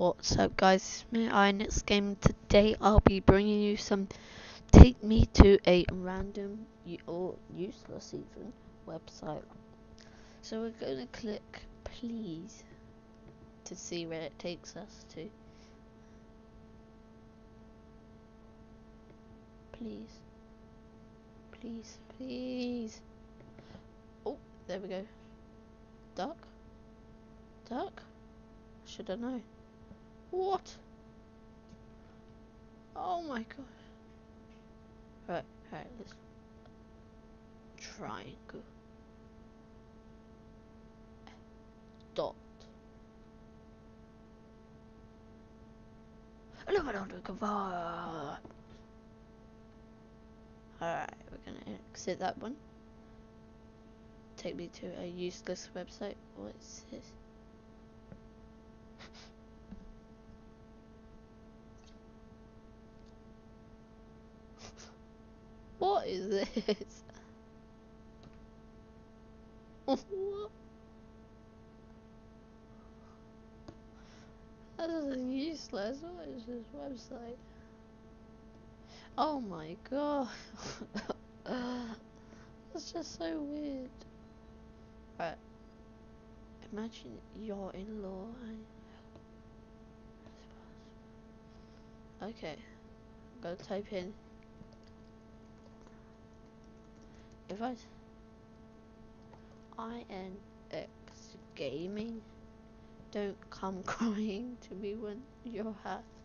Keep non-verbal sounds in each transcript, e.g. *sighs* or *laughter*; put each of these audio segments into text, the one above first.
What's up guys, it's Ironix Game. Today I'll be bringing you some Take Me to a Random or Useless even website. So we're going to click Please to see where it takes us to. Please. Please, please. Oh, there we go. Duck? Duck? Should I know? What? Oh my god. Right, right, let's triangle. Dot. Look, I don't do Alright, we're gonna exit that one. Take me to a useless website. What is this? What is this? what? This is useless. What is this website? Oh my god. *laughs* That's just so weird. Right. Imagine your in-law Okay. I'm gonna type in if I INX gaming don't come *laughs* crying to me when you're happy.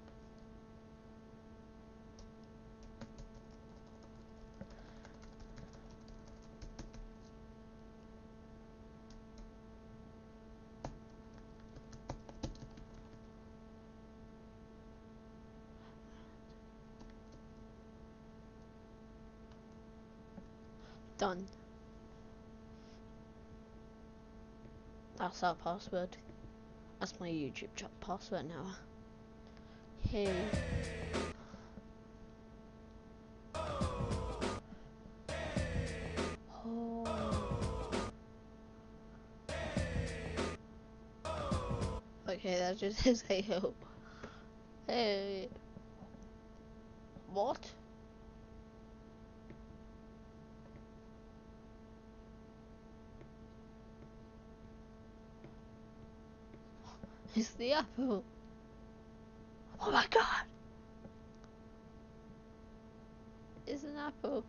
Done. That's our password. That's my YouTube chat password now. Hey. Okay, that just says hey ho. Hey. What? It's the apple. Oh my god! It's an apple.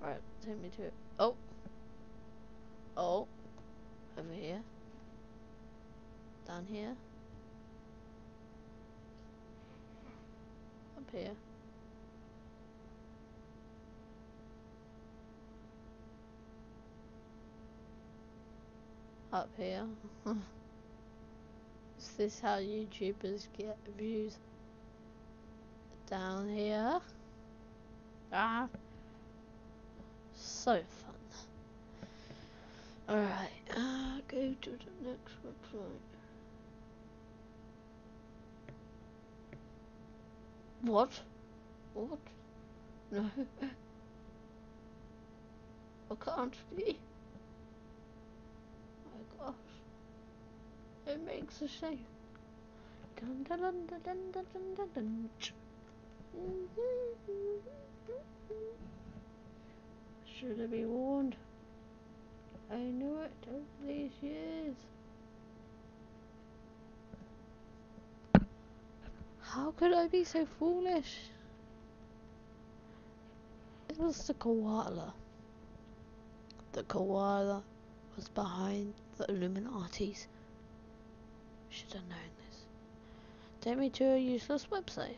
Right, take me to it. Oh! Oh! Over here. Down here. Up here. Up here. *laughs* This is this how YouTubers get views? Down here. Ah. So fun. Alright, uh, go to the next website. What? What? No. *laughs* I can't be. It makes a shape. Dun dun dun dun dun dun dun dun. dun. Should I be warned? I knew it all these years. How could I be so foolish? It was the koala. The koala was behind the Illuminati's. Should have known this. Take me to a useless website.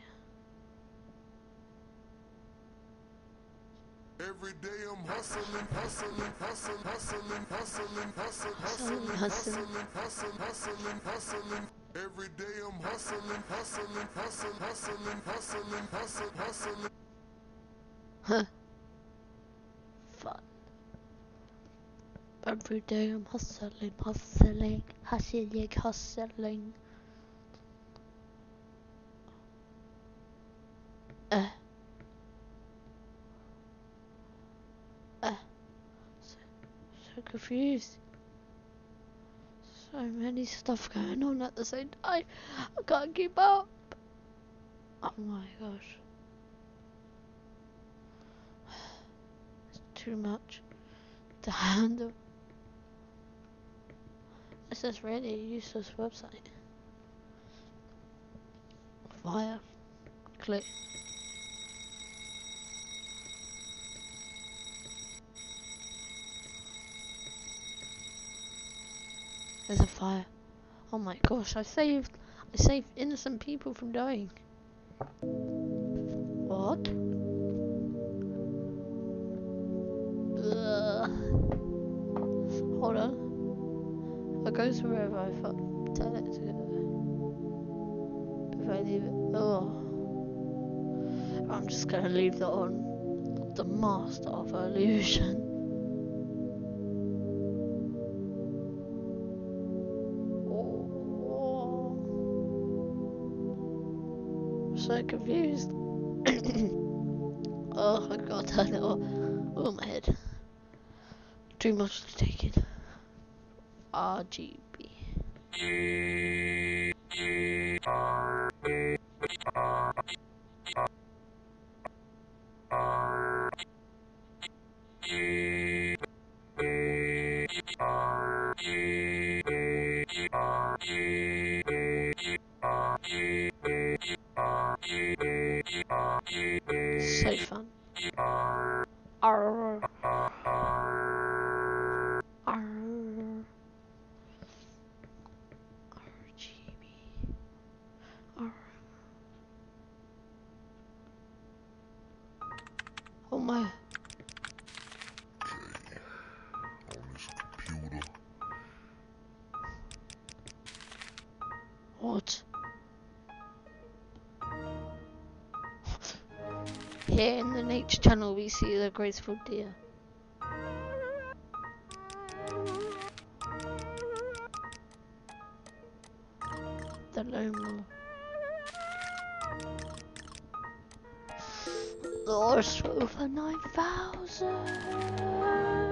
Every day I'm hustling, hustling, hustling, hustling, hustling, hustling, hustling, hustling, hustling, hustling, hustling. Every day I'm hustling, hustling, hustling, hustling, hustling, hustling, hustling. Huh. Fun. Every day I'm hustling, hustling, hustling, hustling. Uh. So confused. So many stuff going on at the same time. I can't keep up. Oh my gosh. It's too much to handle. It says really useless website. Fire. Click. There's a fire. Oh my gosh, I saved I saved innocent people from dying. What? goes wherever I fuck tell it to go. If I leave it, oh, I'm just gonna leave that on. The master of illusion. Oh. so confused. *coughs* oh, I gotta turn it off. Oh, my head. Too much to take in. RGB. my. Okay. On this computer. What? Here in the nature channel we see the graceful deer. Explore Sofa 9000!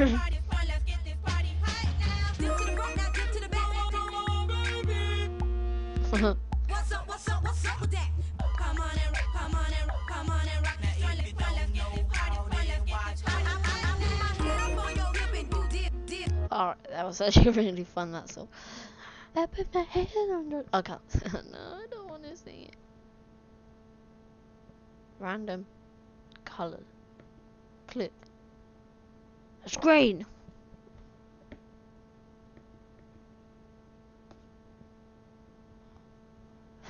*laughs* Alright, that was actually *laughs* really fun, that song. I put my head under- I can't- *laughs* no, I don't want to sing it. Random. Color. Clip. It's green.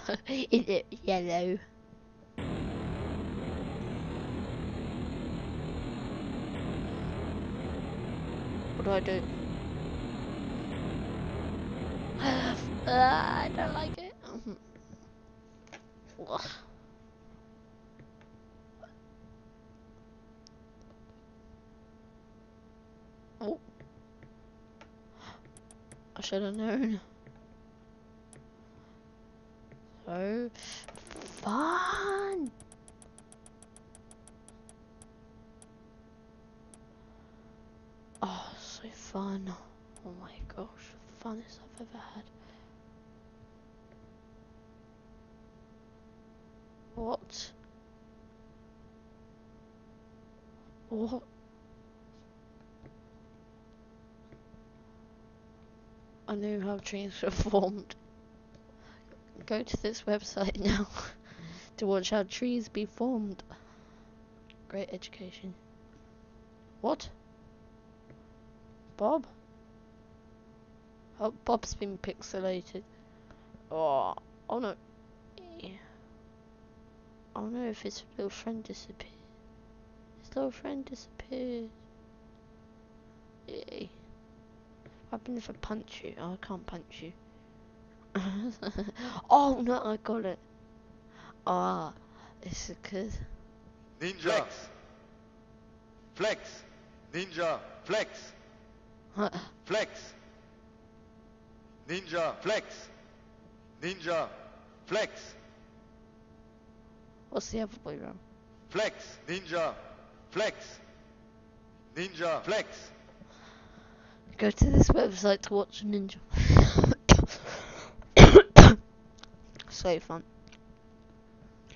*laughs* Is it yellow? What do I do? *sighs* Uh, I don't like it. Mm-hmm. Should have known. So fun. Oh, so fun. Oh my gosh, the funnest I've ever had. What? What? I knew how trees were formed. Go to this website *laughs* now to watch how trees be formed. Great education. What? Bob? Oh, Bob's been pixelated. Oh, oh no. Yeah. Oh no, if his little friend disappeared. His little friend disappeared. Yay. What happened if I punch you? Oh, I can't punch you. *laughs* oh no, I got it. Ah, it's because. Ninja. Flex. Flex. Ninja. Flex. Flex. Ninja. Flex. Ninja. Flex. What's the other way round? Flex. Ninja. Flex. Ninja. Flex. Go to this website to watch ninja. *coughs* so fun.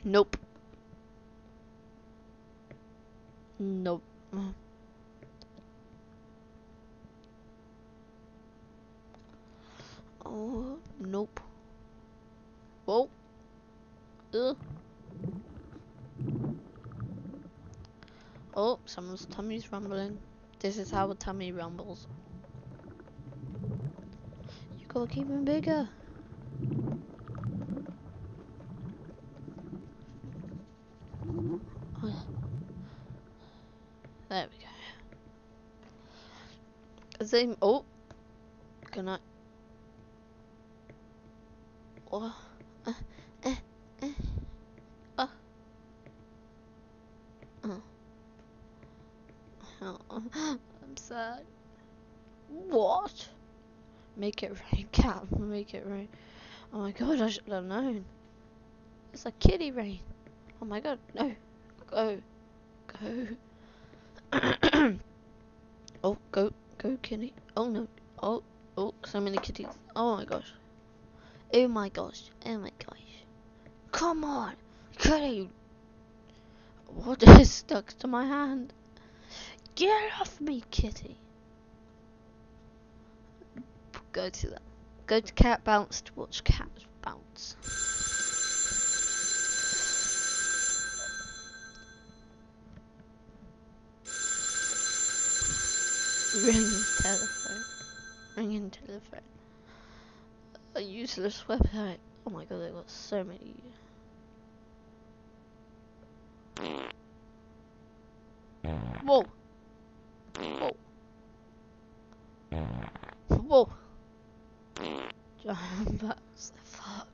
Nope. Nope. Oh, nope. Whoa. Ugh. Oh, someone's tummy's rumbling. This is how a tummy rumbles. Keep him bigger. There we go. Same. Oh, can I? Oh, uh, eh, eh, uh. Oh. Oh, I'm sad. What? Make it rain, cat. Make rain. Oh my god, I should have known. It's a kitty rain. Oh my god, no. Go. Go. *coughs* oh, go. Go, kitty. Oh no. Oh, oh, so many kitties. Oh my gosh. Oh my gosh. Oh my gosh. Come on. Kitty. What *laughs* is stuck to my hand? Get off me, kitty. Go to that. Go to Cat Bounce to watch Cat Bounce. Ringing telephone. Ringing telephone. A useless website. Oh my god, they got so many. Whoa. Whoa. The fuck.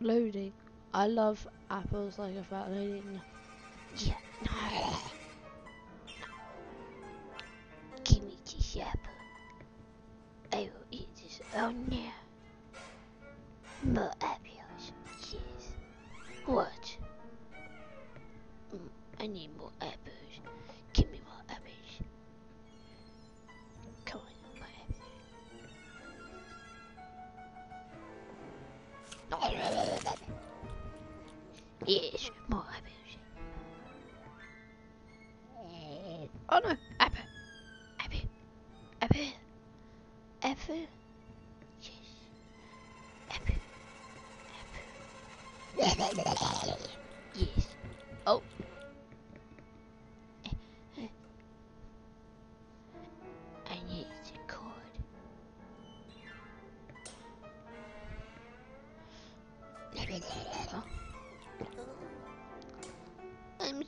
Loading. I love apples like a fat lady. Yeah. Yes,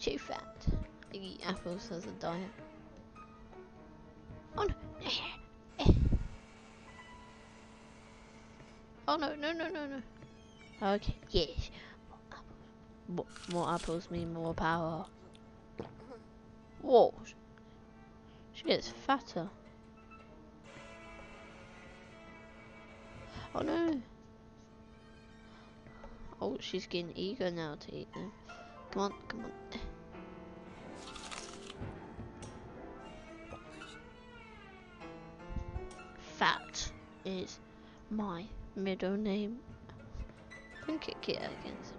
too fat. I eat apples as a diet. Oh no. Eh. Oh no, no, no, no, no. Okay, yes. More apples. More, more apples mean more power. Whoa. She gets fatter. Oh no. Oh, she's getting eager now to eat them. Come on, come on. Fat is my middle name. Don't kick it against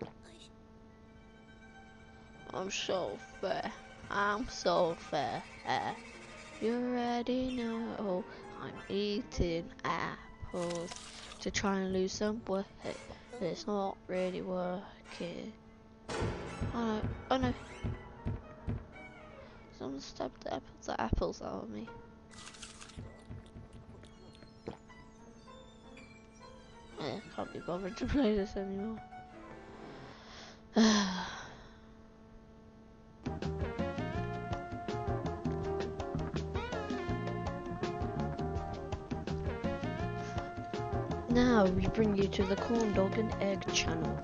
me. I'm so fair. I'm so fair. You already know I'm eating apples to try and lose some weight. It's not really working. Oh no, oh no. Someone stabbed the apples, the apples out of me. I can't be bothered to *laughs* play this anymore. *sighs* *sighs* we bring you to the corn dog and egg channel.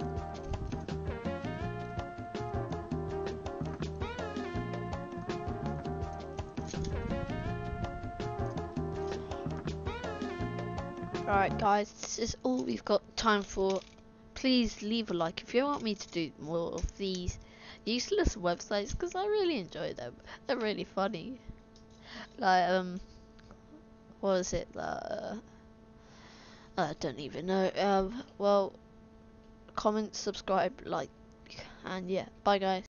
Alright guys, this is all we've got time for. Please leave a like if you want me to do more of these useless websites because I really enjoy them. They're really funny. Like, um, what is it? Uh, I don't even know. Um, well, comment, subscribe, like, and yeah, bye guys.